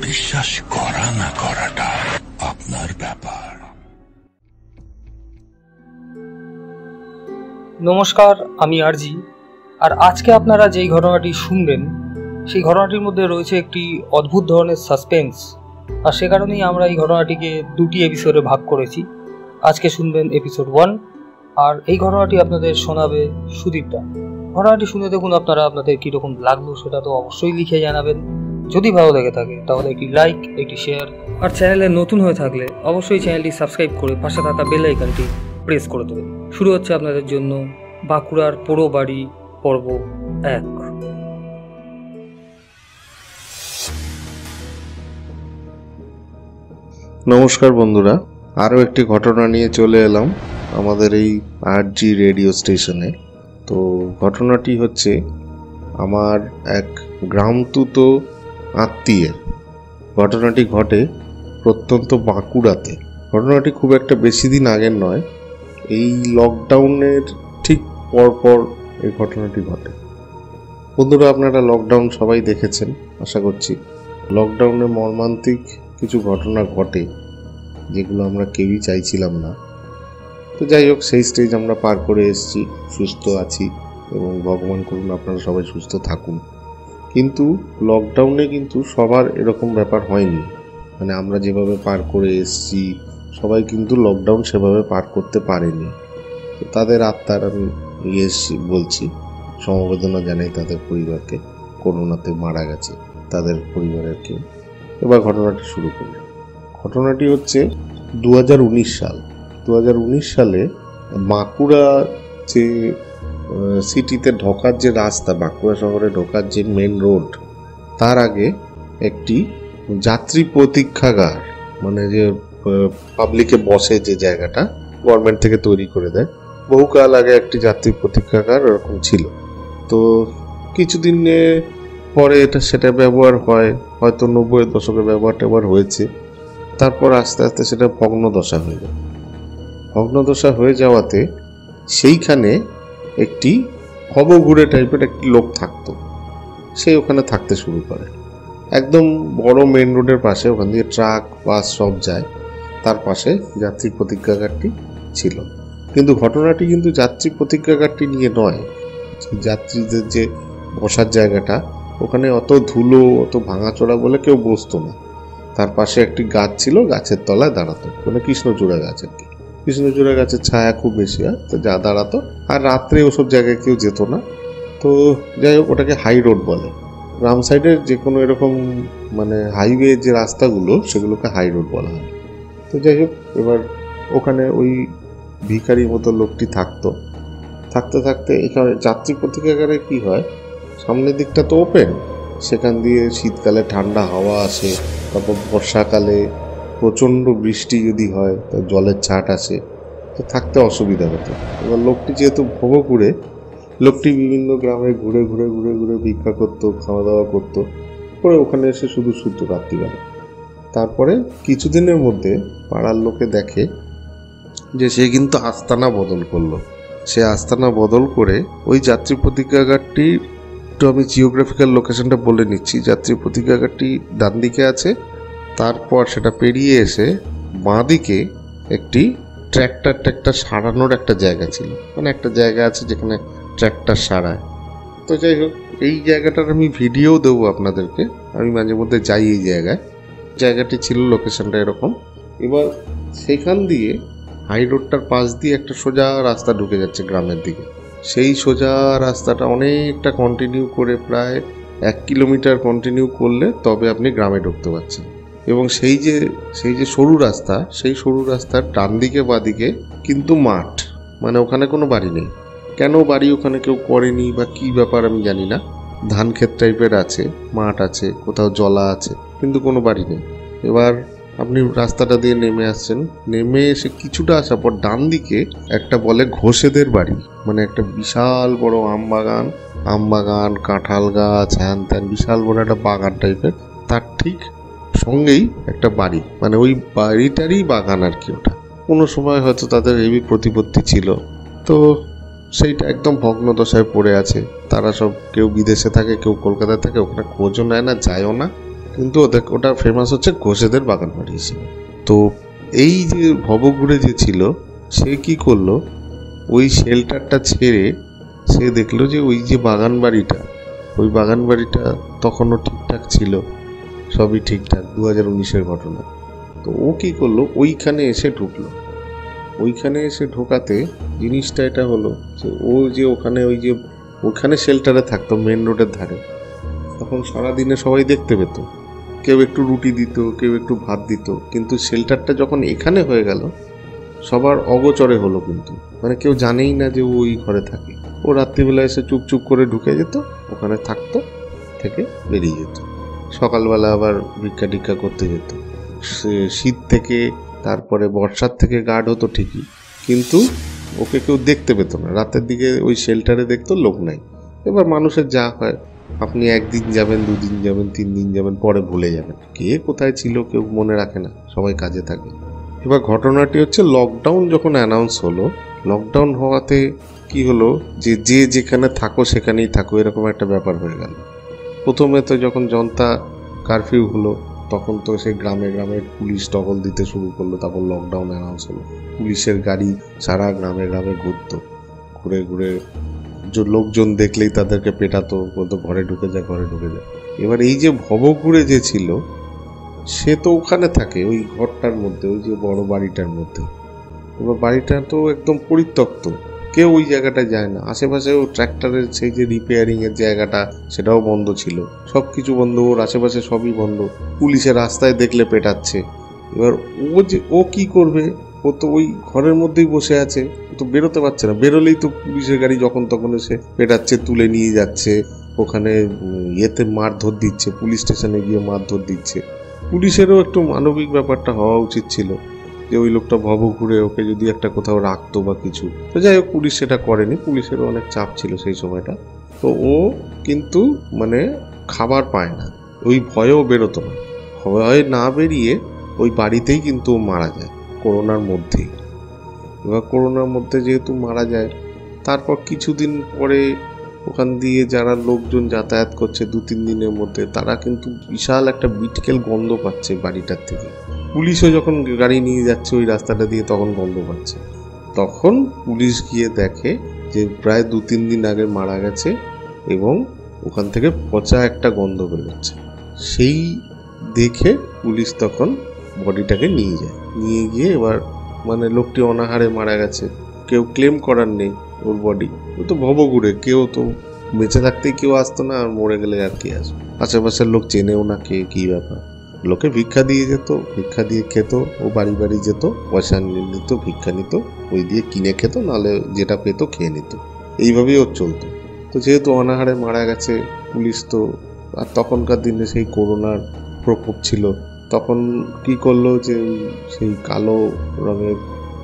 বিশ্বাস করা না করাটা আপনার ব্যাপার। নমস্কার, আমি আরজি। আর আজকে আপনারা যেই ঘটনাটি শুনবেন, সেই ঘটনাটির মধ্যে রয়েছে একটি অদ্ভুত ধরনের সাসপেন্স। আর সে কারণেই আমরা এই ঘটনাটিকে দুটি এপিসোডে ভাগ করেছি। আজকে শুনবেন এপিসোড ওয়ান আর এই ঘটনাটি আপনাদের শোনাবে সুদীপটা। ঘটনাটি শুনে দেখুন আপনারা আপনাদের কীরকম লাগল, সেটা তো অবশ্যই লিখে জানাবেন। যদি ভালো লেগে থাকে, তাহলে একটি লাইক একটি শেয়ার আর চ্যানেলে নতুন হয়ে থাকলে অবশ্যই চ্যানেলটি সাবস্ক্রাইব করে পাশে থাকা বেল আইকনটি প্রেস করে দেবেন। শুরু হচ্ছে আপনাদের জন্য বাঁকুড়ার পোড়ো বাড়ি পর্ব এক। নমস্কার বন্ধুরা, আরও একটি ঘটনা নিয়ে চলে এলাম। আমাদের এই আর জি রেডিও স্টেশনে তো ঘটনাটি হচ্ছে আমার এক গ্রামতুত আত্মীয়ের। ঘটনাটি ঘটে প্রত্যন্ত বাঁকুড়াতে। ঘটনাটি খুব একটা বেশি দিন আগের নয়। এই লকডাউনের ঠিক পরপর এই ঘটনাটি ঘটে। বন্ধুরা, আপনারা লকডাউন সবাই দেখেছেন, আশা করছি। লকডাউনে মর্মান্তিক কিছু ঘটনা ঘটে, যেগুলো আমরা কেউই চাইছিলাম না। তো যাই হোক, সেই স্টেজ আমরা পার করে এসেছি, সুস্থ আছি এবং ভগবান করুন, আপনারা সবাই সুস্থ থাকুন। কিন্তু লকডাউনে কিন্তু সবার এরকম ব্যাপার হয়নি। মানে আমরা যেভাবে পার করে এসেছি, সবাই কিন্তু লকডাউন সেভাবে পার করতে পারেনি। তো তাদের আত্মার আমি ইয়ে এসছি, বলছি, সমবেদনা জানাই তাদের পরিবারকে করোনাতে মারা গেছে তাদের পরিবারের কেউ। এবার ঘটনাটি শুরু করি। ঘটনাটি হচ্ছে দু হাজার উনিশ সাল। দু হাজার উনিশ সালে বাঁকুড়া যে সিটিতে ঢোকার যে রাস্তা, বাঁকুড়া শহরে ঢোকার যে মেন রোড তার আগে একটি যাত্রী প্রতীক্ষাগার মানে যে পাবলিকে বসে যে জায়গাটা গভর্নমেন্ট থেকে তৈরি করে দেয়, বহুকাল আগে একটি যাত্রী প্রতীক্ষাগার ওরকম ছিল। তো কিছুদিনে পরে এটা সেটা ব্যবহার হয়, হয়তো নব্বই দশকে ব্যবহার ট্যাবহার হয়েছে, তারপর আস্তে আস্তে সেটা ভগ্নদশা হয়ে যায়। ভগ্নদশা হয়ে যাওয়াতে সেইখানে একটি ভবঘুরে টাইপের একটি লোক থাকতো। সে ওখানে থাকতে শুরু করে। একদম বড় মেন রোডের পাশে ওখান দিয়ে ট্রাক বাস সব যায়। তার পাশে যাত্রী প্রতীক্ষাগারটি ছিল। কিন্তু ঘটনাটি কিন্তু যাত্রী প্রতীক্ষাগারটি নিয়ে নয়। যাত্রীদের যে বসার জায়গাটা, ওখানে অত ধুলো, অত ভাঙাচোরা বলে কেউ বসতো না। তার পাশে একটি গাছ ছিল, গাছের তলায় দাঁড়াতো। মানে কৃষ্ণচূড়া গাছ আর কি। কৃষ্ণচূড়া গাছের ছায়া খুব বেশি, হয়? তো যা দাঁড়াতো। আর রাত্রে ওসব জায়গায় কেউ যেত না। তো যাই হোক, ওটাকে হাই রোড বলে। গ্রাম সাইডের যে কোনো এরকম মানে হাইওয়ে যে রাস্তাগুলো, সেগুলোকে হাই রোড বলা হয়। তো যাই হোক, এবার ওখানে ওই ভিখারি মতো লোকটি থাকতো। থাকতে থাকতে এখানে যাত্রী প্রতীক্ষাগারে কি হয়? সামনের দিকটা তো ওপেন সেখান দিয়ে শীতকালে ঠান্ডা হাওয়া আসে, তারপর বর্ষাকালে প্রচণ্ড বৃষ্টি যদি হয়, তা জলের ছাট আসে তো থাকতে অসুবিধা হতো। এবার লোকটি যেহেতু ভোগপুরে, লোকটি বিভিন্ন গ্রামে ঘুরে ঘুরে ঘুরে ঘুরে ভিক্ষা করতো খাওয়া দাওয়া করতো। পরে ওখানে এসে শুধু শুতো রাত্রিবেলা। তারপরে কিছুদিনের মধ্যে পাড়ার লোকে দেখে যে সে কিন্তু আস্তানা বদল করল। সে আস্তানা বদল করে ওই যাত্রী প্রতীক্ষাগারটি একটু আমি জিওগ্রাফিক্যাল লোকেশনটা বলে নিচ্ছি। যাত্রী প্রতীক্ষাগারটি ডান দিকে আছে তারপর সেটা পেরিয়ে এসে বাঁ দিকে একটি ট্র্যাক্টর ট্র্যাক্টর সারানোর একটা জায়গা ছিল। মানে একটা জায়গা আছে যেখানে ট্র্যাক্টর সারায়। তো যাই হোক, এই জায়গাটার আমি ভিডিও দেবো আপনাদেরকে। আমি মাঝে মধ্যে যাই এই জায়গায়। জায়গাটি ছিল লোকেশনটা এরকম। এবার সেখান দিয়ে হাই রোডটার পাশ দিয়ে একটা সোজা রাস্তা ঢুকে যাচ্ছে গ্রামের দিকে। সেই সোজা রাস্তাটা অনেকটা কন্টিনিউ করে প্রায় এক কিলোমিটার কন্টিনিউ করলে তবে আপনি গ্রামে ঢুকতে পারছেন। এবং সেই যে সেই যে সরু রাস্তা, সেই সরু রাস্তার ডান দিকে বাদিকে কিন্তু মাঠ। মানে ওখানে কোনো বাড়ি নেই। কেন বাড়ি ওখানে কেউ করেনি বা কি ব্যাপার আমি জানি না। ধান ক্ষেত টাইপের আছে, মাঠ আছে, কোথাও জলা আছে, কিন্তু কোনো বাড়ি নেই। এবার আপনি রাস্তাটা দিয়ে নেমে আসছেন। নেমে এসে কিছুটা আসার পর ডান দিকে একটা বলে ঘোষেদের বাড়ি। মানে একটা বিশাল বড় আম বাগান আম বাগান, কাঁঠাল গাছ, হ্যান ত্যান, বিশাল বড় একটা বাগান টাইপের। তার ঠিক সঙ্গেই একটা বাড়ি। মানে ওই বাড়িটারই বাগান আর কি ওটা। কোনো সময় হয়তো তাদের হেভি প্রতিপত্তি ছিল। তো সেইটা একদম ভগ্ন দশায় পড়ে আছে। তারা সব কেউ বিদেশে থাকে, কেউ কলকাতায় থাকে, ওখানে খোঁজও নেয় না, যায়ও না। কিন্তু ওদের, ওটা ফেমাস হচ্ছে ঘোষেদের বাগান বাড়ি হিসেবে। তো এই যে ভবঘুরে যে ছিল, সে কি করল? ওই শেল্টারটা ছেড়ে সে দেখল যে ওই যে বাগান বাড়িটা, ওই বাগান বাড়িটা তখনও ঠিকঠাক ছিল। সবই ঠিকঠাক দু হাজার উনিশের ঘটনা। তো ও কি করল? ওইখানে এসে ঢুকলো। ওইখানে এসে ঢোকাতে জিনিসটা এটা হলো যে, ও যে ওখানে ওই যে, ওখানে শেল্টারে থাকতো মেন রোডের ধারে। তখন সারাদিনে সবাই দেখতে পেত। কেউ একটু রুটি দিত, কেউ একটু ভাত দিত। কিন্তু শেল্টারটা যখন এখানে হয়ে গেল, সবার অগোচরে হলো কিন্তু। মানে কেউ জানেই না যে ও ওই ঘরে থাকে। ও রাত্রিবেলা এসে চুপ চুপ করে ঢুকে যেত, ওখানে থাকতো, থেকে বেরিয়ে যেত। সকালবেলা আবার ভিক্ষা টিক্ষা করতে যেত। সে- শীত থেকে, তারপরে বর্ষার থেকে গার্ড হতো ঠিকই, কিন্তু ওকে কেউ দেখতে পেত না। রাতের দিকে ওই শেল্টারে দেখতো লোক নাই। এবার মানুষের যা হয়, আপনি একদিন যাবেন, দুদিন যাবেন তিন দিন যাবেন, পরে ভুলে যাবেন। কে কোথায় ছিল কেউ মনে রাখে না, সবাই কাজে থাকে। এবার ঘটনাটি হচ্ছে লকডাউন যখন অ্যানাউন্স হলো লকডাউন হওয়াতে কি হলো, যে যে যেখানে থাকো সেখানেই থাকো, এরকম একটা ব্যাপার হয়ে গেল। প্রথমে তো যখন জনতা কারফিউ হলো, তখন তো সেই গ্রামে গ্রামে পুলিশ টহল দিতে শুরু করল, তারপর লকডাউন অ্যানাউন্স হলো। পুলিশের গাড়ি সারা গ্রামে গ্রামে ঘুরতো। ঘুরে ঘুরে লোকজন দেখলেই তাদেরকে পেটাতো, বলতো ঘরে ঢুকে যায় ঘরে ঢুকে যায় এবার এই যে ভবঘুরে যে ছিল, সে তো ওখানে থাকে, ওই ঘরটার মধ্যে, ওই যে বড় বাড়িটার মধ্যে। এবার বাড়িটা তো একদম পরিত্যক্ত। কেউ ওই জায়গাটায় যায় না। আশেপাশেও ট্র্যাক্টরের সেই যে রিপেয়ারিং এর জায়গাটা, সেটাও বন্ধ ছিল। সব কিছু বন্ধ, ওর আশেপাশে সবই বন্ধ। পুলিশে রাস্তায় দেখলে পেটাচ্ছে। এবার ও যে, ও কি করবে? ও তো ওই ঘরের মধ্যেই বসে আছে। তো বেরোতে পারছে না। বেরোলেই তো পুলিশের গাড়ি যখন তখন এসে পেটাচ্ছে, তুলে নিয়ে যাচ্ছে। ওখানে ইয়েতে মারধর দিচ্ছে, পুলিশ স্টেশনে গিয়ে মারধর দিচ্ছে। পুলিশেরও একটু মানবিক ব্যাপারটা হওয়া উচিত ছিল। যে ওই লোকটা ভব ঘুরে ওকে যদি একটা কোথাও রাখতো বা কিছু। তো যাই হোক, পুলিশ সেটা করেনি। পুলিশেরও অনেক চাপ ছিল সেই সময়টা। তো ও কিন্তু মানে খাবার পায় না। ওই ভয়েও বেরোতো না। ভয়ে না বেরিয়ে ওই বাড়িতেই কিন্তু মারা যায়, করোনার মধ্যেই। এবার করোনার মধ্যে যেহেতু মারা যায়, তারপর কিছুদিন পরে ওখান দিয়ে যারা লোকজন যাতায়াত করছে দু তিন দিনের মধ্যে, তারা কিন্তু বিশাল একটা বিটকেল গন্ধ পাচ্ছে বাড়িটার থেকে। পুলিশও যখন গাড়ি নিয়ে যাচ্ছে ওই রাস্তাটা দিয়ে তখন গন্ধ পাচ্ছে। তখন পুলিশ গিয়ে দেখে যে প্রায় দু তিন দিন আগে মারা গেছে এবং ওখান থেকে পচা একটা গন্ধ বেরোচ্ছে। সেই দেখে পুলিশ তখন বডিটাকে নিয়ে যায়। নিয়ে গিয়ে এবার মানে লোকটি অনাহারে মারা গেছে। কেউ ক্লেম করার নেই ওর বডি। ও তো ভবঘুরে, কেউ তো বেঁচে থাকতেই কেউ আসতো না আর মরে গেলে আর কে আসবে? আশেপাশের লোক চেনেও না কে, কী ব্যাপার? লোকে ভিক্ষা দিয়ে যেত, ভিক্ষা দিয়ে খেত, ও বাড়ি বাড়ি যেত, পয়সা নিত, ভিক্ষা নিত, ওই দিয়ে কিনে খেত, নাহলে যেটা পেত খেয়ে নিত। এইভাবেই ওর চলতো। তো যেহেতু অনাহারে মারা গেছে, পুলিশ তো, আর তখনকার দিনে সেই করোনার প্রকোপ ছিল, তখন কি করল যে সেই কালো রঙের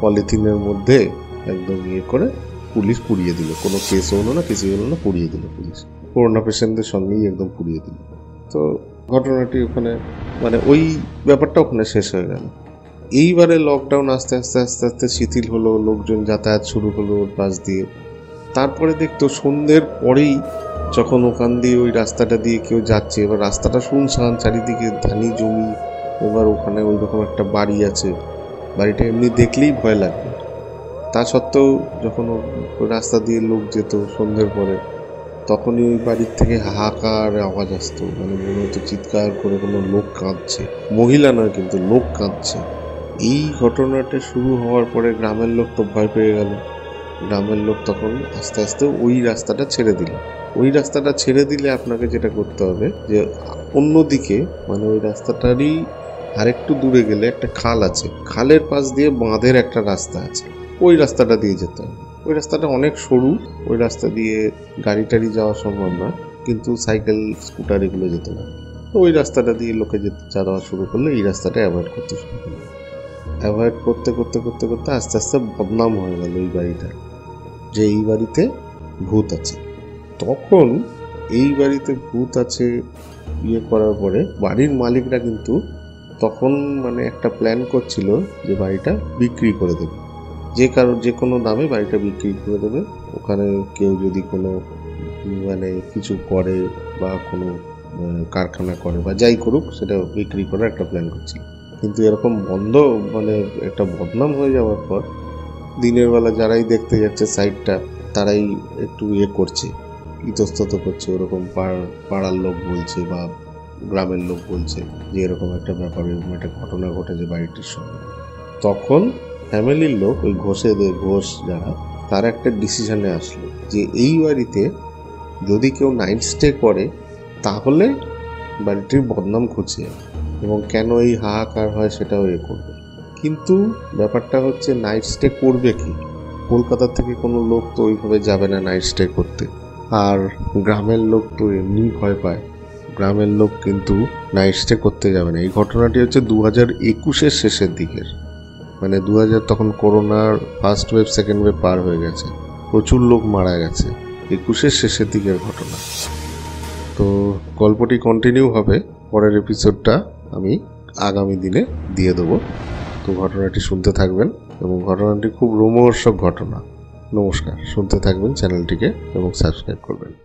পলিথিনের মধ্যে একদম ইয়ে করে পুলিশ পুড়িয়ে দিল। কোনো কেস হলো না কিছু হলো না, পুড়িয়ে দিল পুলিশ। করোনা পেশেন্টদের সঙ্গেই একদম পুড়িয়ে দিল। তো ঘটনাটি ওখানে মানে ওই ব্যাপারটা ওখানে শেষ হয়ে গেল। এইবারে লকডাউন আস্তে আস্তে আস্তে আস্তে শিথিল হলো, লোকজন যাতায়াত শুরু হলো ওর পাশ দিয়ে। তারপরে দেখতো সন্ধ্যের পরেই যখন ওখান দিয়ে ওই রাস্তাটা দিয়ে কেউ যাচ্ছে, এবার রাস্তাটা শুনশান চারিদিকে ধানি জমি, এবার ওখানে ওই রকম একটা বাড়ি আছে। বাড়িটা এমনি দেখলেই ভয় লাগবে তা সত্ত্বেও যখন রাস্তা দিয়ে লোক যেত সন্ধ্যের পরে তখনই বাড়ির থেকে হাহাকার, আওয়াজ আসতো। মানে মনে হতো চিৎকার করে কোনো লোক কাঁদছে। মহিলা নয় কিন্তু লোক কাঁদছে। এই ঘটনাটা শুরু হওয়ার পরে গ্রামের লোক তো ভয় পেয়ে গেল। গ্রামের লোক তখন আস্তে আস্তে ওই রাস্তাটা ছেড়ে দিল। ওই রাস্তাটা ছেড়ে দিলে আপনাকে যেটা করতে হবে যে, অন্যদিকে মানে ওই রাস্তাটারই আরেকটু দূরে গেলে একটা খাল আছে। খালের পাশ দিয়ে বাঁধের একটা রাস্তা আছে। ওই রাস্তাটা দিয়ে যেতে হবে। ওই রাস্তাটা অনেক সরু, ওই রাস্তা দিয়ে গাড়ি টাড়ি যাওয়া সম্ভব না, কিন্তু সাইকেল, স্কুটার এগুলো যেতে না তো ওই রাস্তাটা দিয়ে লোকে যেতে, যাওয়া শুরু করলে এই রাস্তাটা অ্যাভয়েড করতে শুরু করল। অ্যাভয়েড করতে করতে করতে করতে আস্তে আস্তে বদনাম হয়ে গেল এই বাড়িটা, যে এই বাড়িতে ভূত আছে। তখন এই বাড়িতে ভূত আছে ইয়ে করার পরে বাড়ির মালিকরা কিন্তু তখন মানে একটা প্ল্যান করছিল যে বাড়িটা বিক্রি করে দেবে। যে কারও যে কোনো দামে বাড়িটা বিক্রি করে দেবে। ওখানে কেউ যদি কোনো মানে কিছু করে বা কোনো কারখানা করে বা যাই করুক, সেটা বিক্রি করার একটা প্ল্যান করছি। কিন্তু এরকম বন্ধ মানে একটা বদনাম হয়ে যাওয়ার পর, দিনের বেলা যারাই দেখতে যাচ্ছে সাইডটা তারাই একটু ইয়ে করছে, ইতস্তত করছে। ওরকম পাড়- পাড়ার লোক বলছে বা গ্রামের লোক বলছে যে এরকম একটা ব্যাপার একটা ঘটনা ঘটেছে বাড়িটির সঙ্গে। তখন ফ্যামিলির লোক, ওই ঘোষেদের ঘোষ যারা, তারা একটা ডিসিশনে আসলো যে এই বাড়িতে যদি কেউ নাইট স্টে করে, তাহলে বাড়িটির বদনাম খুঁজে এবং কেন এই হাহাকার হয় সেটাও এ করবে। কিন্তু ব্যাপারটা হচ্ছে নাইট স্টে করবে কি? কলকাতা থেকে কোনো লোক তো ওইভাবে যাবে না নাইট স্টে করতে। আর গ্রামের লোক তো এমনি ভয় পায়। গ্রামের লোক কিন্তু নাইট স্টে করতে যাবে না। এই ঘটনাটি হচ্ছে দু হাজার একুশের শেষের দিকের। মানে দু হাজার তখন করোনার ফার্স্ট ওয়েভ সেকেন্ড ওয়েভ পার হয়ে গেছে। প্রচুর লোক মারা গেছে। একুশের শেষের দিকের ঘটনা। তো গল্পটি কন্টিনিউ হবে। পরের এপিসোডটা আমি আগামী দিনে দিয়ে দেবো। তো ঘটনাটি শুনতে থাকবেন এবং ঘটনাটি খুব রোমহর্ষক ঘটনা। নমস্কার। শুনতে থাকবেন চ্যানেলটিকে এবং সাবস্ক্রাইব করবেন।